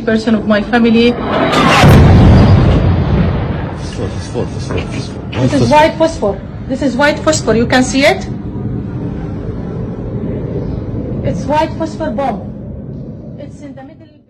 50% of my family. This is white phosphor. This is white phosphor. You can see it? It's white phosphor bomb. It's in the middle.